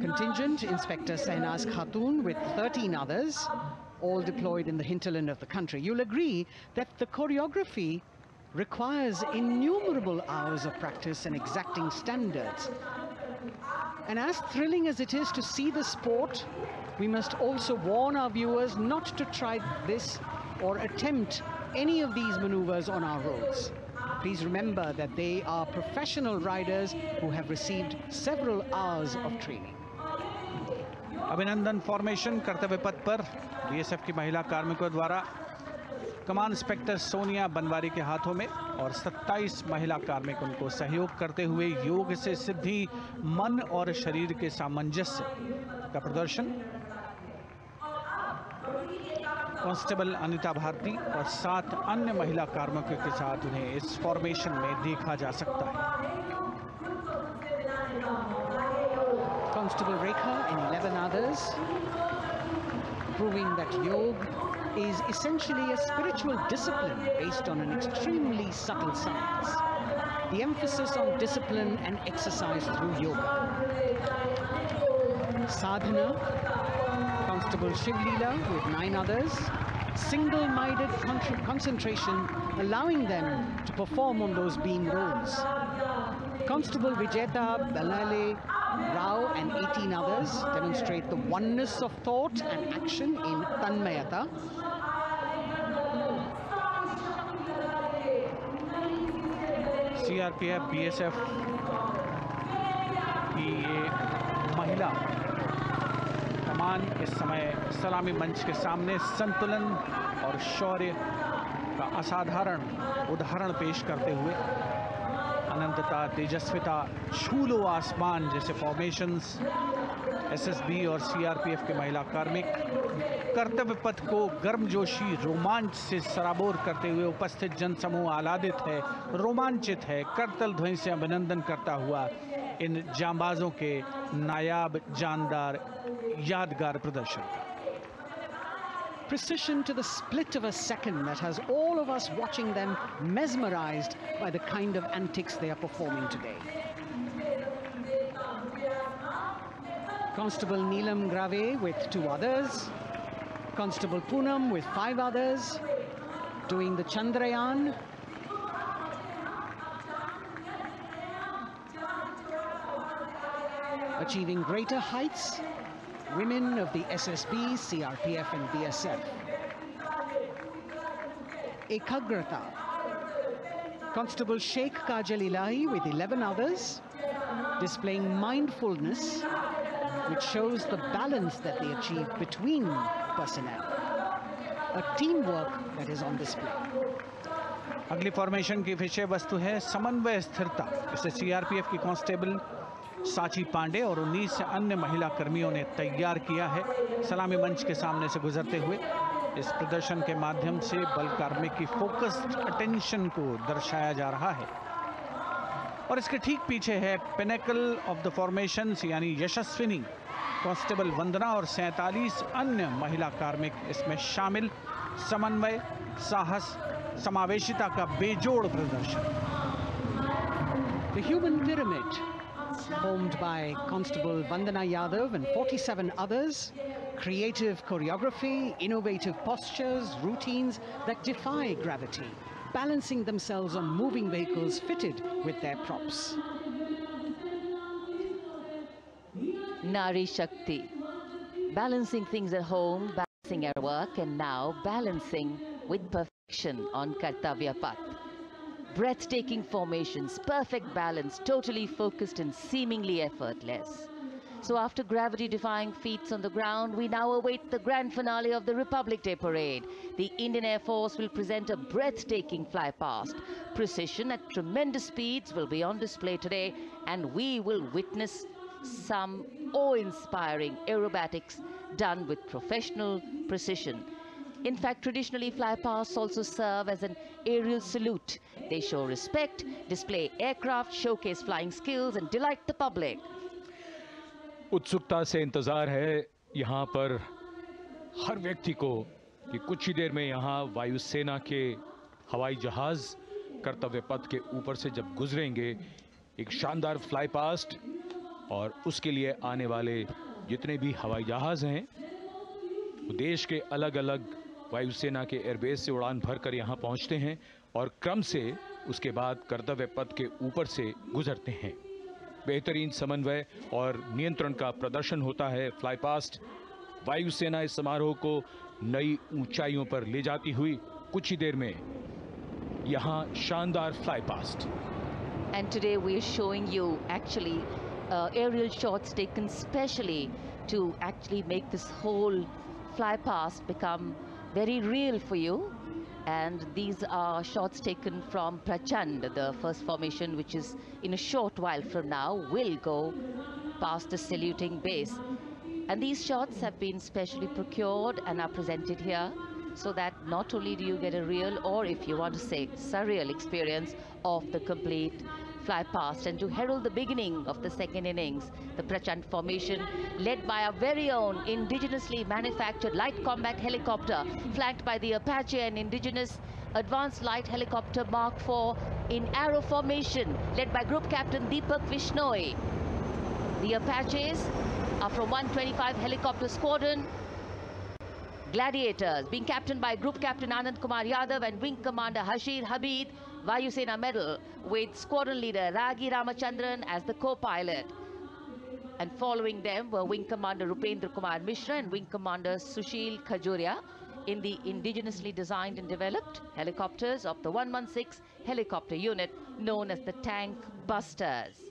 Contingent Inspector Sehnaz Khatun with 13 others, all deployed in the hinterland of the country. You'll agree that the choreography requires innumerable hours of practice and exacting standards. And as thrilling as it is to see the sport, we must also warn our viewers not to try this or attempt any of these maneuvers on our roads. Please remember that they are professional riders who have received several hours of training. अभिनंदन formation Kartavya Path पर BSF की महिला कार्मिकों द्वारा कमान inspector Sonia Banwari के हाथों में और 27 महिला कार्मिक उनको सहयोग करते हुए योग से सिद्धि, मन और शरीर के सामंजस्य का प्रदर्शन कांस्टेबल अनिता भारती और सात अन्य महिला कार्मिकों के साथ उन्हें इस फॉर्मेशन में देखा जा सकता है Constable Rekha and 11 others, proving that yoga is essentially a spiritual discipline based on an extremely subtle science. The emphasis on discipline and exercise through yoga. Sadhana, Constable Shiv Leela with nine others. Single-minded con concentration allowing them to perform on those beam roles. Constable Vijeta Balale Rao and 18 others demonstrate the oneness of thought and action in Tanmayata. CRPF, BSF, PA, Mahila कमान इस समय सलामी मंच के सामने संतुलन और शौर्य का असाधारण उदाहरण पेश करते हुए अनंतता, तेजस्विता छू लो आसमान जैसे फॉर्मेशंस एसएसबी और सीआरपीएफ के महिला कार्मिक कर्तव्य पथ को गर्मजोशी, रोमांच से सराबोर करते हुए उपस्थित जनसमूह आलादित है, रोमांचित है, करतल ध्वनि से अभिनंदन करता हुआ इन जांबाजों के नायाब, जानदार यादगार प्रदर्शन का Precision to the split of a second that has all of us watching them mesmerized by the kind of antics they are performing today. Constable Neelam Grave with two others, Constable Poonam with five others, doing the Chandrayaan. Achieving greater heights, women of the SSB, CRPF and BSF. Ekagrata. Constable Sheikh Kajal Ilahi with 11 others, displaying mindfulness, which shows the balance that they achieve between personnel. A teamwork that is on display. अगली formation की विषय वस्तु है समन्वय स्थिरता इसे CRPF की constable साची पांडे और 19 अन्य महिला कर्मियों ने तैयार किया है सलामी मंच के सामने से गुजरते हुए। इस प्रदर्शन के माध्यम से बल कार्मिक की फोकस्ड अटेंशन को दर्शाया जा रहा है। और इसके ठीक पीछे है पिनेकल ऑफ़ द फॉर्मेशन यानी यशस्विनी कांस्टेबल वंदना और सैंतालीस अन्य महिला कार्मिक इसमें शामिल। समन्वय साहस समावेशिता का बेजोड़ प्रदर्शन। The human pyramid, formed by Constable Vandana Yadav and 47 others, creative choreography, innovative postures, routines that defy gravity, balancing themselves on moving vehicles fitted with their props. Nari Shakti. Balancing things at home, balancing at work, and now balancing with perfection on Kartavya Path. Breathtaking formations, perfect balance, totally focused and seemingly effortless. So after gravity-defying feats on the ground, we now await the grand finale of the Republic Day Parade. The Indian Air Force will present a breathtaking fly past. Precision at tremendous speeds will be on display today, and we will witness some awe-inspiring aerobatics done with professional precision. In fact, traditionally flypasts also serve as an aerial salute. They show respect, display aircraft, showcase flying skills, and delight the public. उत्सुकता से इंतज़ार है यहाँ पर हर व्यक्ति को कि कुछ ही देर में यहाँ वायुसेना के हवाई जहाज़ कर्तव्य पथ के ऊपर से जब गुजरेंगे एक शानदार फ्लाई पास्ट और उसके लिए आने वाले जितने भी हवाई जहाज़ हैं देश के अलग अलग वायुसेना के एयरबेस से उड़ान भरकर यहाँ पहुँचते हैं और क्रम से उसके बाद कर्तव्य पथ के ऊपर से गुजरते हैं। बेहतरीन समन्वय और नियंत्रण का प्रदर्शन होता है। फ्लाई पास्ट वायुसेना इस समारोह को नई ऊंचाइयों पर ले जाती हुई कुछ ही देर में यहाँ शानदार fly past And today we are showing you actually uh, aerial shots taken specially to actually make this whole fly past become very real for you. And these are shots taken from Prachand, the first formation, which is in a short while from now will go past the saluting base. And these shots have been specially procured and are presented here so that not only do you get a real or if you want to say surreal experience of the complete fly past and to herald the beginning of the second innings. The Prachand formation led by our very own indigenously manufactured light combat helicopter flanked by the Apache and indigenous advanced light helicopter Mark IV in arrow formation led by group captain Deepak Vishnoi. The Apaches are from 125 helicopter squadron. Gladiators, being captained by Group Captain Anand Kumar Yadav and Wing Commander Hashir Habib, Vayusena Medal, with Squadron Leader Ragi Ramachandran as the co-pilot. And following them were Wing Commander Rupendra Kumar Mishra and Wing Commander Sushil Khajuria in the indigenously designed and developed helicopters of the 116 helicopter unit known as the Tank Busters.